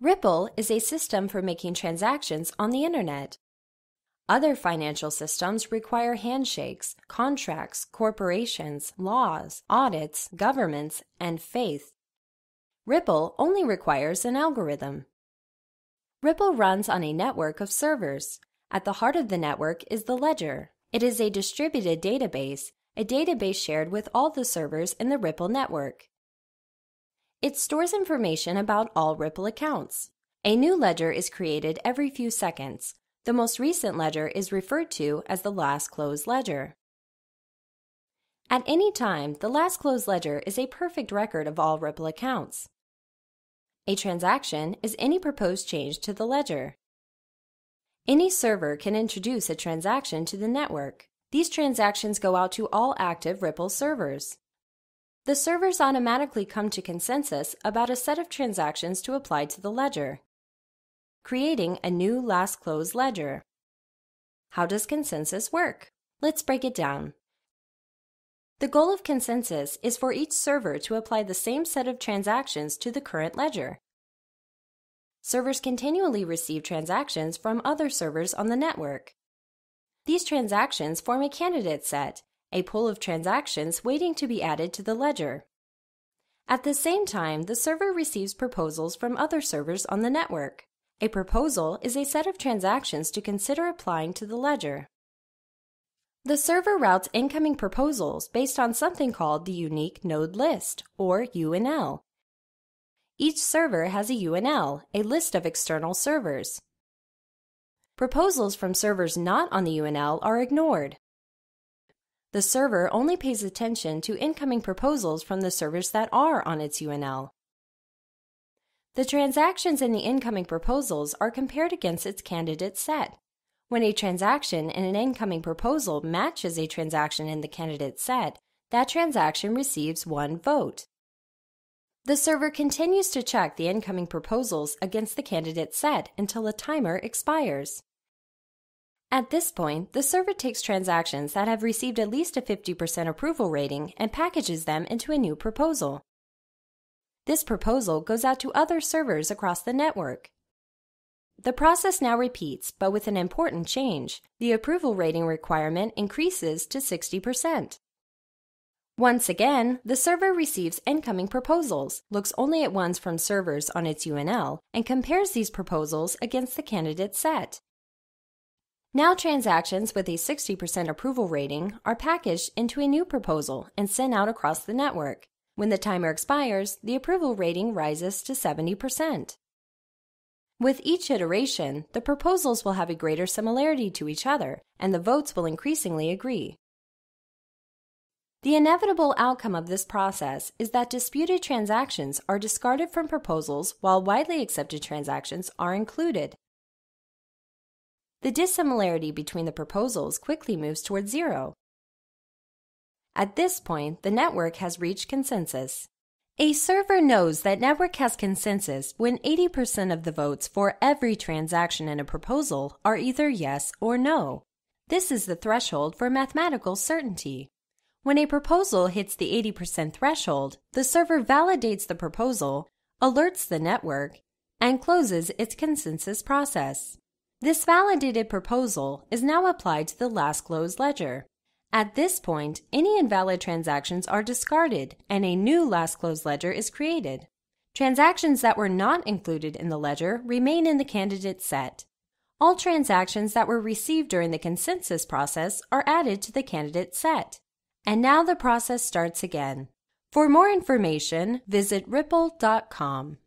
Ripple is a system for making transactions on the internet. Other financial systems require handshakes, contracts, corporations, laws, audits, governments, and faith. Ripple only requires an algorithm. Ripple runs on a network of servers. At the heart of the network is the ledger. It is a distributed database, a database shared with all the servers in the Ripple network. It stores information about all Ripple accounts. A new ledger is created every few seconds. The most recent ledger is referred to as the last closed ledger. At any time, the last closed ledger is a perfect record of all Ripple accounts. A transaction is any proposed change to the ledger. Any server can introduce a transaction to the network. These transactions go out to all active Ripple servers the servers automatically come to consensus about a set of transactions to apply to the ledger, creating a new last closed ledger. How does consensus work? Let's break it down. The goal of consensus is for each server to apply the same set of transactions to the current ledger. Servers continually receive transactions from other servers on the network. These transactions form a candidate set a pool of transactions waiting to be added to the ledger. At the same time, the server receives proposals from other servers on the network. A proposal is a set of transactions to consider applying to the ledger. The server routes incoming proposals based on something called the Unique Node List, or UNL. Each server has a UNL, a list of external servers. Proposals from servers not on the UNL are ignored. The server only pays attention to incoming proposals from the servers that are on its UNL. The transactions in the incoming proposals are compared against its candidate set. When a transaction in an incoming proposal matches a transaction in the candidate set, that transaction receives one vote. The server continues to check the incoming proposals against the candidate set until a timer expires. At this point, the server takes transactions that have received at least a 50% approval rating and packages them into a new proposal. This proposal goes out to other servers across the network. The process now repeats, but with an important change. The approval rating requirement increases to 60%. Once again, the server receives incoming proposals, looks only at ones from servers on its UNL, and compares these proposals against the candidate set. Now transactions with a 60% approval rating are packaged into a new proposal and sent out across the network. When the timer expires, the approval rating rises to 70%. With each iteration, the proposals will have a greater similarity to each other, and the votes will increasingly agree. The inevitable outcome of this process is that disputed transactions are discarded from proposals while widely accepted transactions are included. The dissimilarity between the proposals quickly moves toward zero. At this point, the network has reached consensus. A server knows that network has consensus when 80% of the votes for every transaction in a proposal are either yes or no. This is the threshold for mathematical certainty. When a proposal hits the 80% threshold, the server validates the proposal, alerts the network, and closes its consensus process. This validated proposal is now applied to the last closed ledger. At this point, any invalid transactions are discarded and a new last closed ledger is created. Transactions that were not included in the ledger remain in the candidate set. All transactions that were received during the consensus process are added to the candidate set. And now the process starts again. For more information, visit ripple.com.